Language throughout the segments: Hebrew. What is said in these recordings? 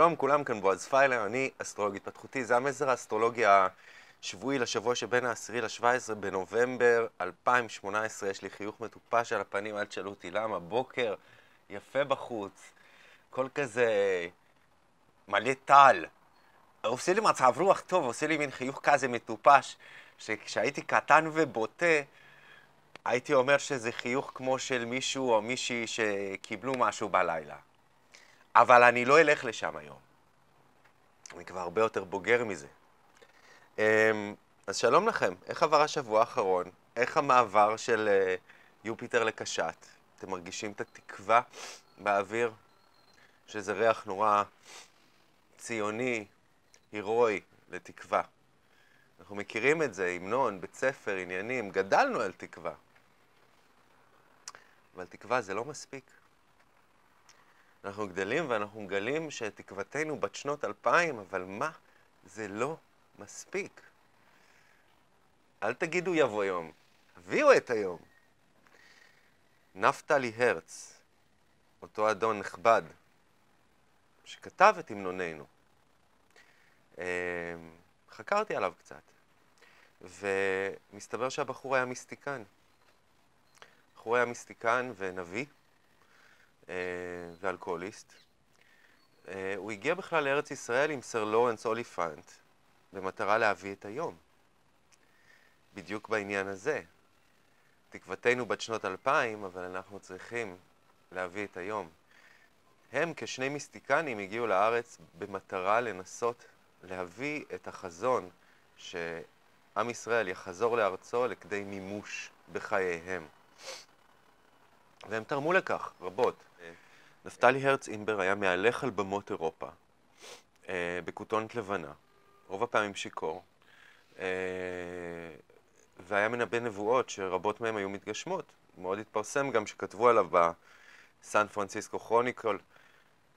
שלום כולם, כאן בועז פיילר, אני אסטרולוג התפתחותי. זה המסר האסטרולוגי השבועי לשבוע שבין ה-10 ל-17 בנובמבר 2018. יש לי חיוך מטופש על הפנים, אל תשאלו אותי למה. בוקר, יפה בחוץ, הכל כזה מלא טל. עושה לי מצב רוח טוב, עושה לי מין חיוך כזה מטופש, שכשהייתי קטן ובוטה, הייתי אומר שזה חיוך כמו של מישהו או מישהי שקיבלו משהו בלילה. אבל אני לא אלך לשם היום. אני כבר הרבה יותר בוגר מזה. אמ, אז שלום לכם, איך עבר השבוע האחרון? איך המעבר של אה, יופיטר לקשת? אתם מרגישים את התקווה באוויר? שזה ריח נורא ציוני, הירואי, לתקווה. אנחנו מכירים את זה, המנון, בית ספר, עניינים, גדלנו על תקווה. אבל תקווה זה לא מספיק. אנחנו גדלים ואנחנו מגלים שתקוותנו בת שנות אלפיים, אבל מה? זה לא מספיק. אל תגידו יבוא יום, הביאו את היום. נפתלי הרץ, אותו אדון נכבד, שכתב את המנוננו, אמ, חקרתי עליו קצת, ומסתבר שהבחור היה מיסטיקן. הבחור היה מיסטיקן ונביא, אה, ואלכוהוליסט. אה, הוא הגיע בכלל לארץ ישראל עם סר לורנס אוליפנט במטרה להביא את היום. בדיוק בעניין הזה. תקוותנו בת שנות אלפיים, אבל אנחנו צריכים להביא את היום. הם כשני מיסטיקנים הגיעו לארץ במטרה לנסות להביא את החזון שעם ישראל יחזור לארצו לכדי מימוש בחייהם. והם תרמו לכך רבות. נפתלי הרץ אימבר היה מהלך על במות אירופה, אה, בכותונת לבנה, רוב הפעמים שיכור, אה, והיה מנבא נבואות שרבות מהן היו מתגשמות. מאוד התפרסם גם שכתבו עליו בסן פרנסיסקו כרוניקול,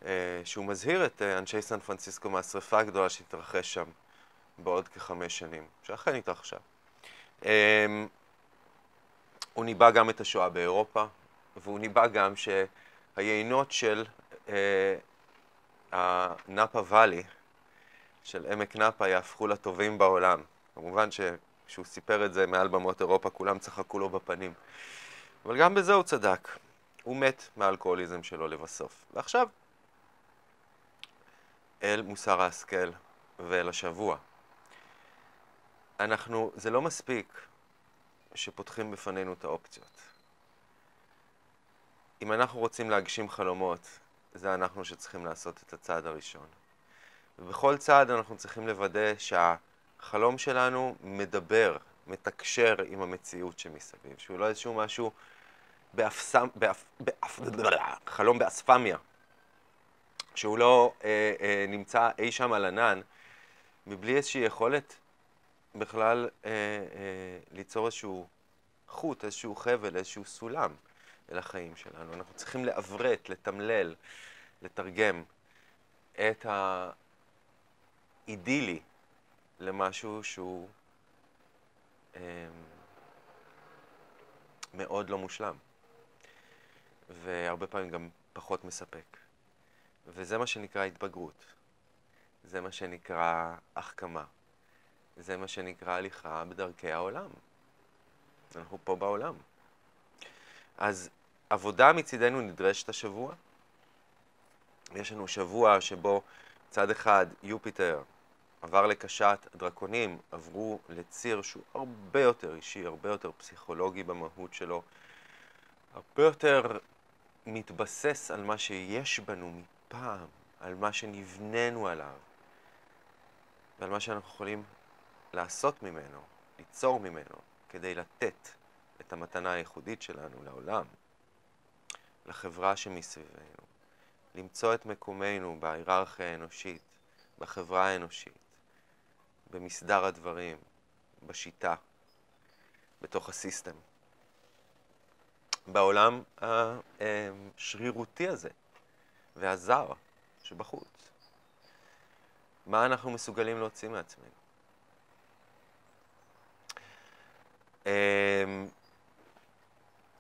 אה, שהוא מזהיר את אה, אנשי סן פרנסיסקו מהשרפה הגדולה שהתרחש שם בעוד כחמש שנים, שאכן התרחשה. אה, הוא ניבא גם את השואה באירופה, והוא ניבא גם שהיינות של אה, הנאפה ואלי, של עמק נאפה, יהפכו לטובים בעולם. כמובן שכשהוא סיפר את זה מעל במות אירופה, כולם צחקו לו בפנים. אבל גם בזה הוא צדק. הוא מת מהאלכוהוליזם שלו לבסוף. ועכשיו, אל מוסר ההשכל ואל השבוע. אנחנו, זה לא מספיק שפותחים בפנינו את האופציות. אם אנחנו רוצים להגשים חלומות, זה אנחנו שצריכים לעשות את הצעד הראשון. ובכל צעד אנחנו צריכים לוודא שהחלום שלנו מדבר, מתקשר עם המציאות שמסביב, שהוא לא איזשהו משהו באפסם, באפ, באפ, חלום באספמיה, שהוא לא אה, אה, נמצא אי שם על ענן, מבלי איזושהי יכולת בכלל אה, אה, ליצור איזשהו חוט, איזשהו חבל, איזשהו סולם. אל החיים שלנו. אנחנו צריכים לעברת, לתמלל, לתרגם את האידילי למשהו שהוא אה, מאוד לא מושלם, והרבה פעמים גם פחות מספק. וזה מה שנקרא התבגרות. זה מה שנקרא החכמה. זה מה שנקרא הליכה בדרכי העולם. אנחנו פה בעולם. אז עבודה מצידנו נדרשת השבוע. יש לנו שבוע שבו צד אחד יופיטר עבר לקשת, הדרקונים עברו לציר שהוא הרבה יותר אישי, הרבה יותר פסיכולוגי במהות שלו, הרבה יותר מתבסס על מה שיש בנו מפעם, על מה שנבננו עליו, ועל מה שאנחנו יכולים לעשות ממנו, ליצור ממנו, כדי לתת המתנה הייחודית שלנו לעולם, לחברה שמסביבנו, למצוא את מקומנו בהיררכיה האנושית, בחברה האנושית, במסדר הדברים, בשיטה, בתוך הסיסטם. בעולם השרירותי הזה והזר שבחוץ. מה אנחנו מסוגלים להוציא מעצמנו?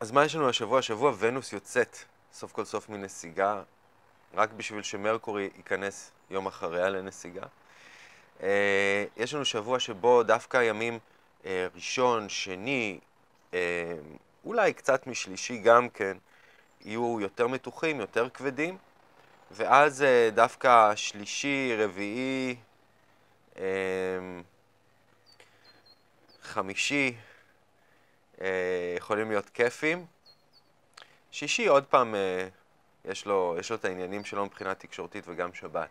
אז מה יש לנו השבוע? השבוע ונוס יוצאת סוף כל סוף מנסיגה רק בשביל שמרקורי ייכנס יום אחריה לנסיגה. אה, יש לנו שבוע שבו דווקא ימים אה, ראשון, שני, אה, אולי קצת משלישי גם כן, יהיו יותר מתוחים, יותר כבדים, ואז דווקא שלישי, רביעי, חמישי, יכולים להיות כיפים. שישי, עוד פעם, יש לו, יש לו את העניינים שלו מבחינה תקשורתית וגם שבת.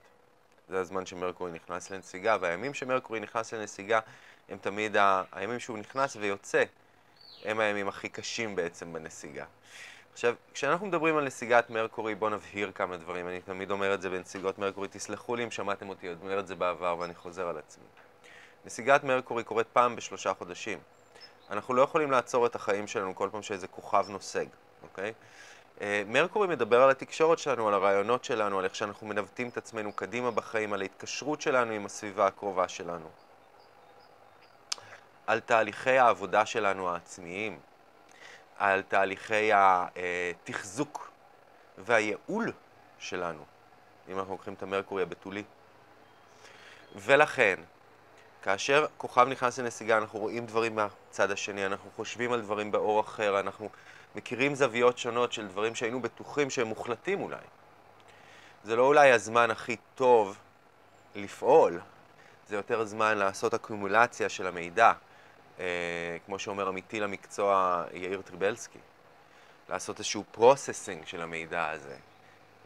זה הזמן שמרקורי נכנס לנסיגה, והימים שמרקורי נכנס לנסיגה הם תמיד ה... הימים שהוא נכנס ויוצא, הם הימים הכי קשים בעצם בנסיגה. עכשיו, כשאנחנו מדברים על נסיגת מרקורי, בואו נבהיר כמה דברים. אני תמיד אומר את זה בנסיגות מרקורי, תסלחו לי אם שמעתם אותי עוד אומר את זה בעבר ואני חוזר על עצמי. נסיגת מרקורי קורית פעם בשלושה חודשים. אנחנו לא יכולים לעצור את החיים שלנו כל פעם שאיזה כוכב נוסג, אוקיי? אה, מרקורי מדבר על התקשורת שלנו, על הרעיונות שלנו, על איך שאנחנו מנווטים את עצמנו קדימה בחיים, על ההתקשרות שלנו עם הסביבה הקרובה שלנו. על תהליכי העבודה שלנו העצמיים, על תהליכי התחזוק והייעול שלנו, אם אנחנו לוקחים את המרקורי הבתולי. ולכן, כאשר כוכב נכנס לנסיגה, אנחנו רואים דברים מהצד השני, אנחנו חושבים על דברים באור אחר, אנחנו מכירים זוויות שונות של דברים שהיינו בטוחים שהם מוחלטים אולי. זה לא אולי הזמן הכי טוב לפעול, זה יותר זמן לעשות אקומולציה של המידע, אה, כמו שאומר עמיתי למקצוע יאיר טריבלסקי. לעשות איזשהו processing של המידע הזה,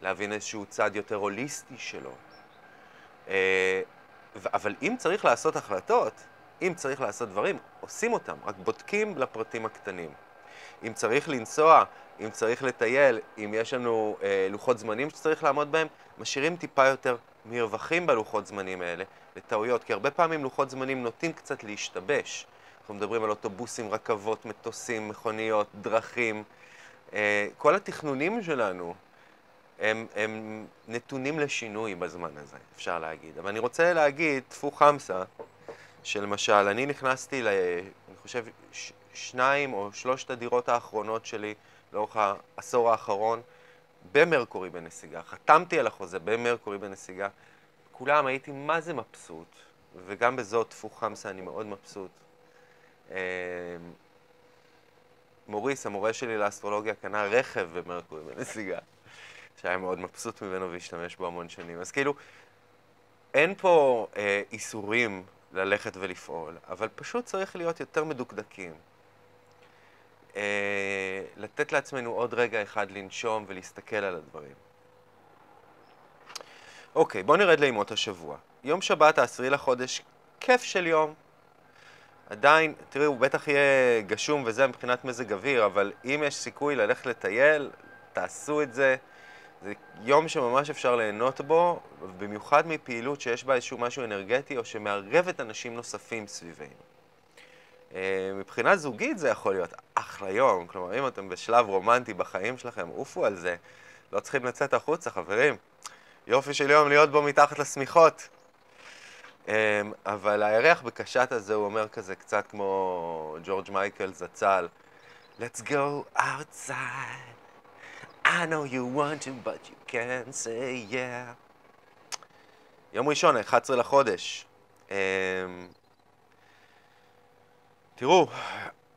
להבין איזשהו צד יותר הוליסטי שלו. אה, אבל אם צריך לעשות החלטות, אם צריך לעשות דברים, עושים אותם, רק בודקים לפרטים הקטנים. אם צריך לנסוע, אם צריך לטייל, אם יש לנו אה, לוחות זמנים שצריך לעמוד בהם, משאירים טיפה יותר מרווחים בלוחות זמנים האלה לטעויות, כי הרבה פעמים לוחות זמנים נוטים קצת להשתבש. אנחנו מדברים על אוטובוסים, רכבות, מטוסים, מכוניות, דרכים. אה, כל התכנונים שלנו הם, הם נתונים לשינוי בזמן הזה, אפשר להגיד. אבל אני רוצה להגיד, טפו חמסה, שלמשל, אני נכנסתי, ל, אני חושב, ש, שניים או שלושת הדירות האחרונות שלי לאורך העשור האחרון במרקורי בנסיגה. חתמתי על החוזה במרקורי בנסיגה. כולם הייתי מה זה מבסוט, וגם בזאת, טפו חמסה, אני מאוד מבסוט. אמ, מוריס, המורה שלי לאסטרולוגיה, קנה רכב במרקורי בנסיגה, שהיה מאוד מבסוט ממנו והשתמש בו המון שנים. אז כאילו, אין פה אה, איסורים ללכת ולפעול, אבל פשוט צריך להיות יותר מדוקדקים. אה, לתת לעצמנו עוד רגע אחד לנשום ולהסתכל על הדברים. אוקיי, בואו נרד לימות השבוע. יום שבת, העשירי לחודש, כיף של יום. עדיין, תראו, הוא בטח יהיה גשום וזה מבחינת מזג אוויר, אבל אם יש סיכוי ללכת לטייל, תעשו את זה. זה יום שממש אפשר ליהנות בו, במיוחד מפעילות שיש בה איזשהו משהו אנרגטי או שמערבת אנשים נוספים סביבנו. אה, מבחינה זוגית זה יכול להיות אחלה יום, כלומר אם אתם בשלב רומנטי בחיים שלכם, עופו על זה, לא צריכים לצאת החוצה, חברים. יופי של יום להיות בו מתחת לשמיכות. אה, אבל הירח בקשת הזה הוא אומר כזה קצת כמו ג'ורג' מייקל זצ"ל Let's go outside I know you want to but you can't say yeah יום ראשון, 11 לחודש. אה, תראו,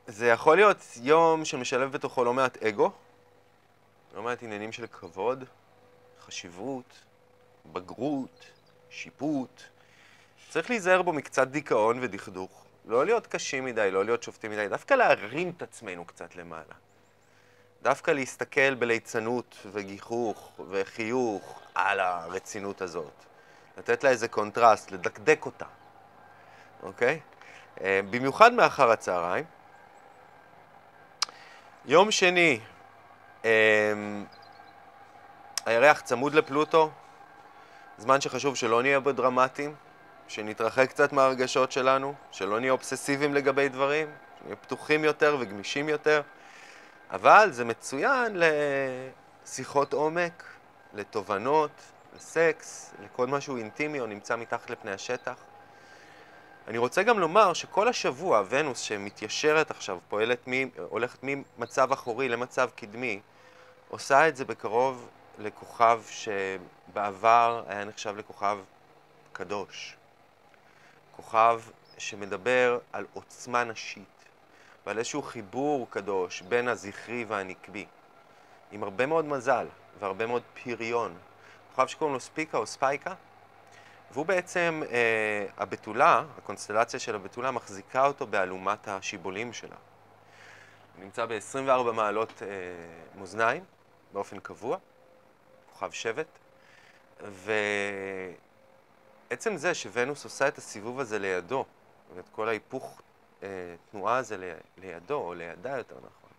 זה יכול להיות יום שמשלב בתוכו לא מעט אגו, לא מעט עניינים של כבוד, חשיבות, בגרות, שיפוט. צריך להיזהר בו מקצת דיכאון ודכדוך. לא להיות קשים מדי, לא להיות שופטים מדי, דווקא להרים את עצמנו קצת למעלה. דווקא להסתכל בליצנות וגיחוך וחיוך על הרצינות הזאת. לתת לה איזה קונטרסט, לדגדג אותה, אוקיי? אה, במיוחד מאחר הצהריים. יום שני, אה, הירח צמוד לפלוטו, זמן שחשוב שלא נהיה בו דרמטיים, שנתרחק קצת מהרגשות שלנו, שלא נהיה אובססיביים לגבי דברים, שנהיה פתוחים יותר וגמישים יותר, אבל זה מצוין לשיחות עומק, לתובנות, לסקס, לכל משהו אינטימי או נמצא מתחת לפני השטח. אני רוצה גם לומר שכל השבוע ונוס שמתיישרת עכשיו, פועלת, מ, הולכת ממצב אחורי למצב קדמי, עושה את זה בקרוב לכוכב שבעבר היה נחשב לכוכב קדוש. כוכב שמדבר על עוצמה נשית ועל איזשהו חיבור קדוש בין הזכרי והנקבי, עם הרבה מאוד מזל והרבה מאוד פריון. כוכב שקוראים לו ספיקה או ספייקה, והוא בעצם, אה, הבתולה, הקונסטלציה של הבתולה, מחזיקה אותו באלומת השיבולים שלה. הוא נמצא ב-24 מעלות אה, מאזניים באופן קבוע, כוכב שבט, ועצם זה שוונוס עושה את הסיבוב הזה לידו, ואת כל ההיפוך אה, תנועה הזה ל, לידו, או לידה יותר נכון,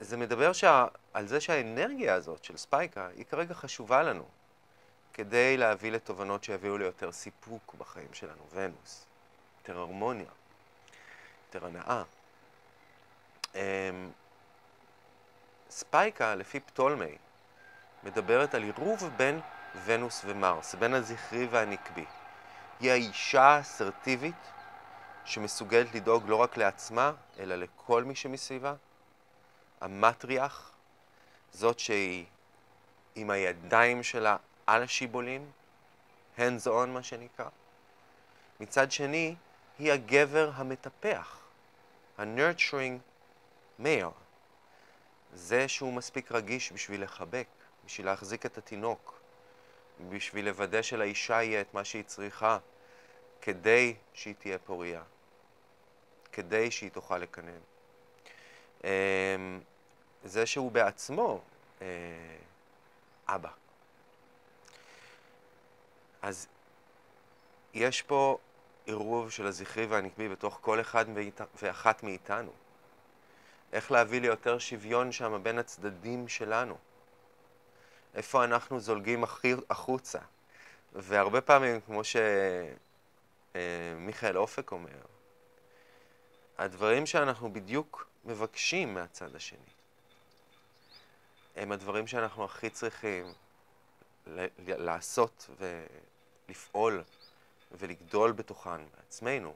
זה מדבר שה, על זה שהאנרגיה הזאת של ספייקה היא כרגע חשובה לנו. כדי להביא לתובנות שיביאו ליותר סיפוק בחיים שלנו, ונוס, יותר הרמוניה, יותר הנאה. אמ, ספייקה, לפי פטולמי, מדברת על עירוב בין ונוס ומרס, בין הזכרי והנקבי. היא האישה האסרטיבית שמסוגלת לדאוג לא רק לעצמה, אלא לכל מי שמסביבה. המטריח, זאת שהיא עם הידיים שלה על השיבולים, hands on מה שנקרא. מצד שני, היא הגבר המטפח, ה-nurturing male. זה שהוא מספיק רגיש בשביל לחבק, בשביל להחזיק את התינוק, בשביל לוודא שלאישה יהיה את מה שהיא צריכה, כדי שהיא תהיה פוריה, כדי שהיא תוכל לקנן. אמ, זה שהוא בעצמו אה, אבא. אז יש פה עירוב של הזכרי והנקבי בתוך כל אחד ואחת מאיתנו. איך להביא ליותר שוויון שם בין הצדדים שלנו. איפה אנחנו זולגים החוצה. והרבה פעמים, כמו שמיכאל אופק אומר, הדברים שאנחנו בדיוק מבקשים מהצד השני, הם הדברים שאנחנו הכי צריכים לעשות לפעול ולגדול בתוכן בעצמנו.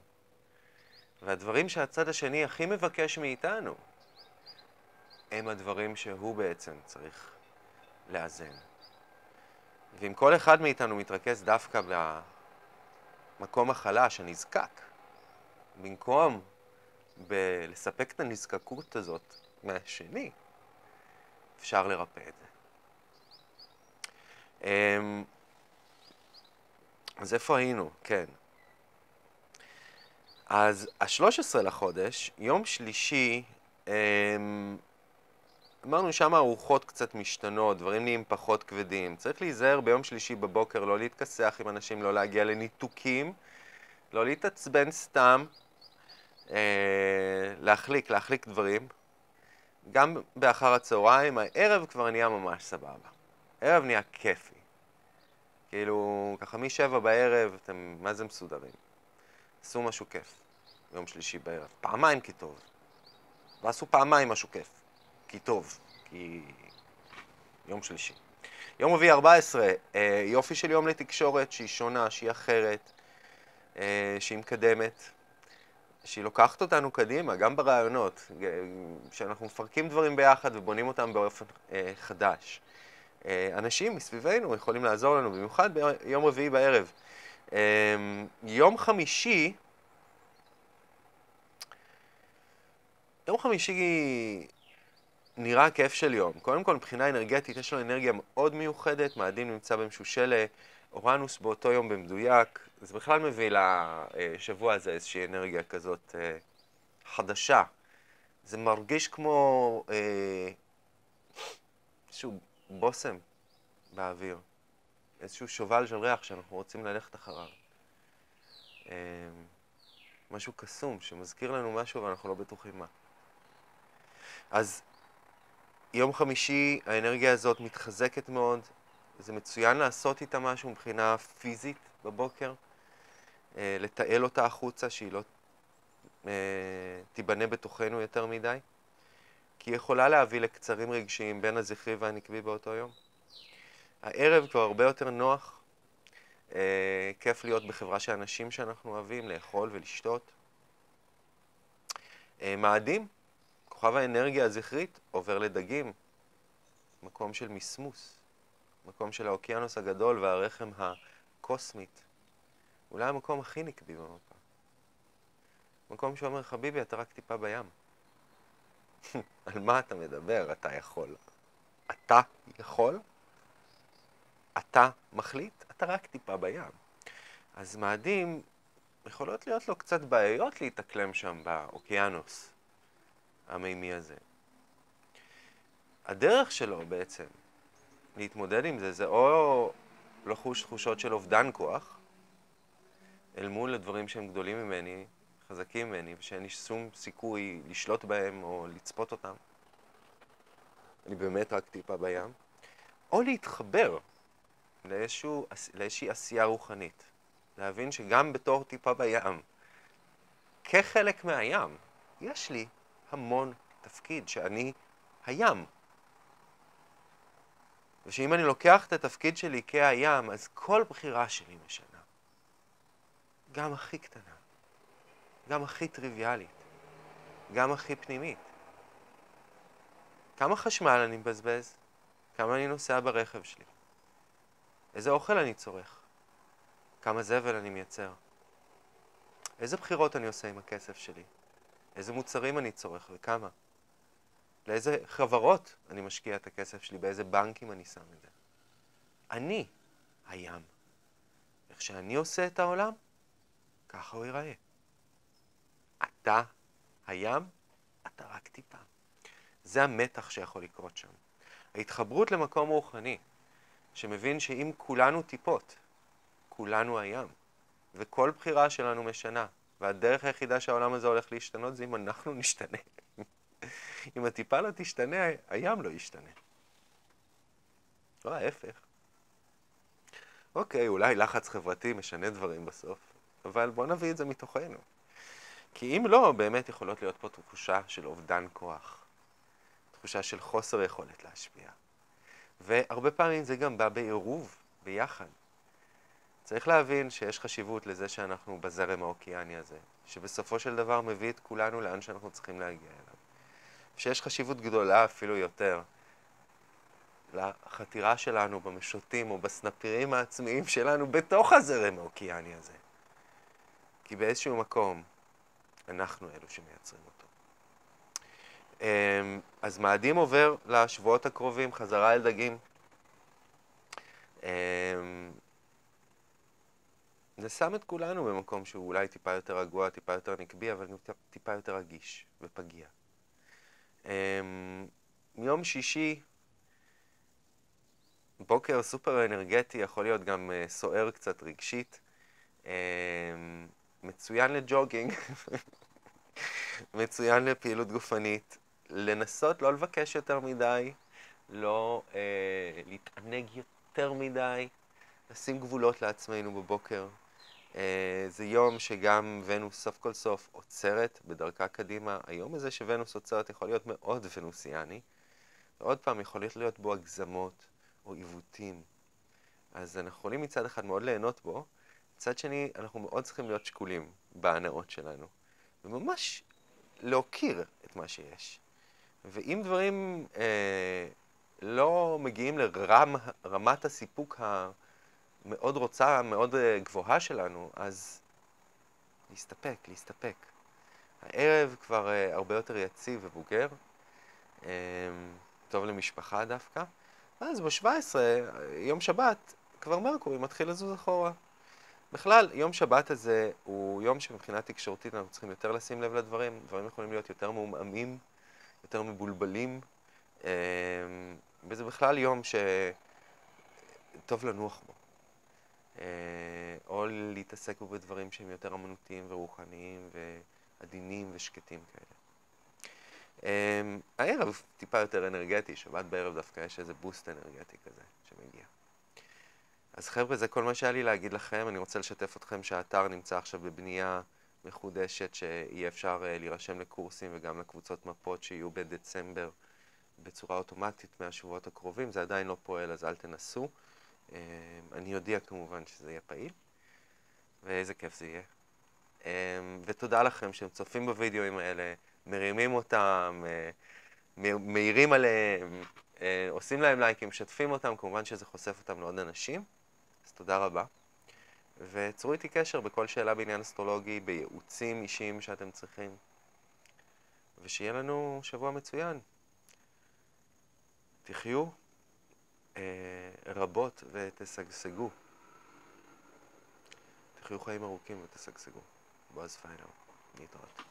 והדברים שהצד השני הכי מבקש מאיתנו, הם הדברים שהוא בעצם צריך לאזן. ואם כל אחד מאיתנו מתרכז דווקא במקום החלש, הנזקק, במקום בלספק את הנזקקות הזאת מהשני, אפשר לרפא את זה. אמ, אז איפה היינו? כן. אז ה-13 לחודש, יום שלישי, אמ, אמרנו שם הרוחות קצת משתנות, דברים נהיים פחות כבדים. צריך להיזהר ביום שלישי בבוקר, לא להתכסח עם אנשים, לא להגיע לניתוקים, לא להתעצבן סתם, להחליק, להחליק דברים. גם באחר הצהריים, הערב כבר נהיה ממש סבבה. הערב נהיה כיפי. כאילו, ככה משבע בערב, אתם מה זה מסודרים. עשו משהו כיף, יום שלישי בערב. פעמיים כי טוב. ועשו פעמיים משהו כיף. כי טוב, כי יום שלישי. יום רביעי 14, אה, יופי של יום לתקשורת שהיא שונה, שהיא אחרת, אה, שהיא מקדמת, שהיא לוקחת אותנו קדימה, גם ברעיונות, שאנחנו מפרקים דברים ביחד ובונים אותם באופן אה, חדש. אה, אנשים מסביבנו יכולים לעזור לנו, במיוחד ביום רביעי בערב. אה, יום חמישי, יום חמישי נראה כיף של יום. קודם כל, מבחינה אנרגטית, יש לו אנרגיה מאוד מיוחדת, מאדים נמצא במשושלה, אורנוס באותו יום במדויק, זה בכלל מביא לשבוע הזה איזושהי אנרגיה כזאת אה, חדשה. זה מרגיש כמו איזשהו בושם באוויר, איזשהו שובל של ריח שאנחנו רוצים ללכת אחריו. אמ, משהו קסום שמזכיר לנו משהו ואנחנו לא בטוחים מה. אז יום חמישי האנרגיה הזאת מתחזקת מאוד, זה מצוין לעשות איתה משהו מבחינה פיזית בבוקר, אה, לתעל אותה החוצה, שהיא לא אה, תיבנה בתוכנו יותר מדי. כי היא יכולה להביא לקצרים רגשיים בין הזכרי והנקבי באותו יום. הערב כבר הרבה יותר נוח, אה, כיף להיות בחברה של אנשים שאנחנו אוהבים, לאכול ולשתות. אה, מאדים, כוכב האנרגיה הזכרית, עובר לדגים. מקום של מסמוס, מקום של האוקיינוס הגדול והרחם הקוסמית. אולי המקום הכי נקבי במפה. מקום שאומר, חביבי, אתה רק טיפה בים. על מה אתה מדבר? אתה יכול. אתה יכול? אתה מחליט? אתה רק טיפה בים. אז מאדים, יכולות להיות לו קצת בעיות להתאקלם שם באוקיינוס המימי הזה. הדרך שלו בעצם להתמודד עם זה, זה או לחוש תחושות של אובדן כוח, אל מול הדברים שהם גדולים ממני, חזקים ממני, ושאין לי שום סיכוי לשלוט בהם או לצפות אותם. אני באמת רק טיפה בים. או להתחבר לאיזשהו, לאיזושהי עשייה רוחנית. להבין שגם בתור טיפה בים, כחלק מהים, יש לי המון תפקיד שאני הים. ושאם אני לוקח את התפקיד שלי כהים, אז כל בחירה שלי משנה. גם הכי קטנה, גם הכי טריוויאלית, גם הכי פנימית. כמה חשמל אני מבזבז? כמה אני נוסע ברכב שלי? איזה אוכל אני צורך? כמה זבל אני מייצר? איזה בחירות אני עושה עם הכסף שלי? איזה מוצרים אני צורך וכמה? לאיזה חברות אני משקיע את הכסף שלי? באיזה בנקים אני שם את זה? אני הים. איך שאני עושה את העולם, ככה הוא ייראה. אתה הים, אתה רק טיפה. זה המתח שיכול לקרות שם. ההתחברות למקום רוחני, שמבין שאם כולנו טיפות, כולנו הים, וכל בחירה שלנו משנה, והדרך היחידה שהעולם הזה הולך להשתנות זה אם אנחנו נשתנה. אם הטיפה לא תשתנה, הים לא ישתנה. לא ההפך. אוקיי, אולי לחץ חברתי משנה דברים בסוף, אבל בואו נביא את זה מתוכנו. כי אם לא, באמת יכולות להיות פה תחושה של אובדן כוח, תחושה של חוסר יכולת להשפיע. והרבה פעמים זה גם בא בעירוב, ביחד. צריך להבין שיש חשיבות לזה שאנחנו בזרם האוקיאני הזה, שבסופו של דבר מביא את כולנו לאן שאנחנו צריכים להגיע אליו. שיש חשיבות גדולה אפילו יותר לחתירה שלנו במשוטים או בסנפירים העצמיים שלנו בתוך הזרם האוקיאני הזה. כי באיזשהו מקום אנחנו אלו שמייצרים אותו. אמ, אז מאדים עובר לשבועות הקרובים, חזרה אל דגים. אמ, זה שם את כולנו במקום שהוא אולי טיפה יותר רגוע, טיפה יותר נקבי, אבל גם טיפה יותר רגיש ופגיע. אמ, יום שישי, בוקר סופר אנרגטי, יכול להיות גם אה, סוער קצת רגשית. מצוין לג'וגינג, מצוין לפעילות גופנית. לנסות לא לבקש יותר מדי, לא אה, להתענג יותר מדי, לשים גבולות לעצמנו בבוקר. אה, זה יום שגם ונוס סוף כל סוף עוצרת בדרכה קדימה. היום הזה שוונוס עוצרת יכול להיות מאוד ונוסיאני, ועוד פעם יכול להיות בו הגזמות או עיוותים. אז אנחנו יכולים מצד אחד מאוד ליהנות בו, מצד שני אנחנו מאוד צריכים להיות שקולים בהנאות שלנו, וממש להוקיר את מה שיש. ואם דברים אה, לא מגיעים לרמת הסיפוק המאוד רוצה, מאוד אה, גבוהה שלנו, אז להסתפק, להסתפק. הערב כבר אה, הרבה יותר יציב ובוגר, אה, טוב למשפחה דווקא, ואז ב-17, יום שבת, כבר מרקורי מתחיל לזוז אחורה. בכלל, יום שבת הזה הוא יום שמבחינה תקשורתית אנחנו צריכים יותר לשים לב לדברים, דברים יכולים להיות יותר מעומעמים. יותר מבולבלים, אמ, וזה בכלל יום שטוב לנוח בו. אה, או להתעסק בדברים שהם יותר אמנותיים ורוחניים ועדינים ושקטים כאלה. אמ, הערב טיפה יותר אנרגטי, שבת בערב דווקא יש איזה בוסט אנרגטי כזה שמגיע. אז חבר'ה, זה כל מה שהיה לי להגיד לכם. אני רוצה לשתף אתכם שהאתר נמצא עכשיו בבנייה מחודשת שיהיה אפשר uh, להירשם לקורסים וגם לקבוצות מפות שיהיו בדצמבר בצורה אוטומטית מהשבועות הקרובים. זה עדיין לא פועל, אז אל תנסו. Uh, אני אודיע כמובן שזה יהיה פעיל, ואיזה כיף זה יהיה. Um, ותודה לכם שאתם צופים בווידאוים האלה, מרימים אותם, uh, מאירים עליהם, אה, עושים להם לייקים, משתפים אותם, כמובן שזה חושף אותם לעוד אנשים, אז תודה רבה. וצרו איתי קשר בכל שאלה בעניין אסטרולוגי, בייעוצים אישיים שאתם צריכים, ושיהיה לנו שבוע מצוין. תחיו אה, רבות ותשגשגו. תחיו חיים ארוכים ותשגשגו. בועז פיינר, להתראות.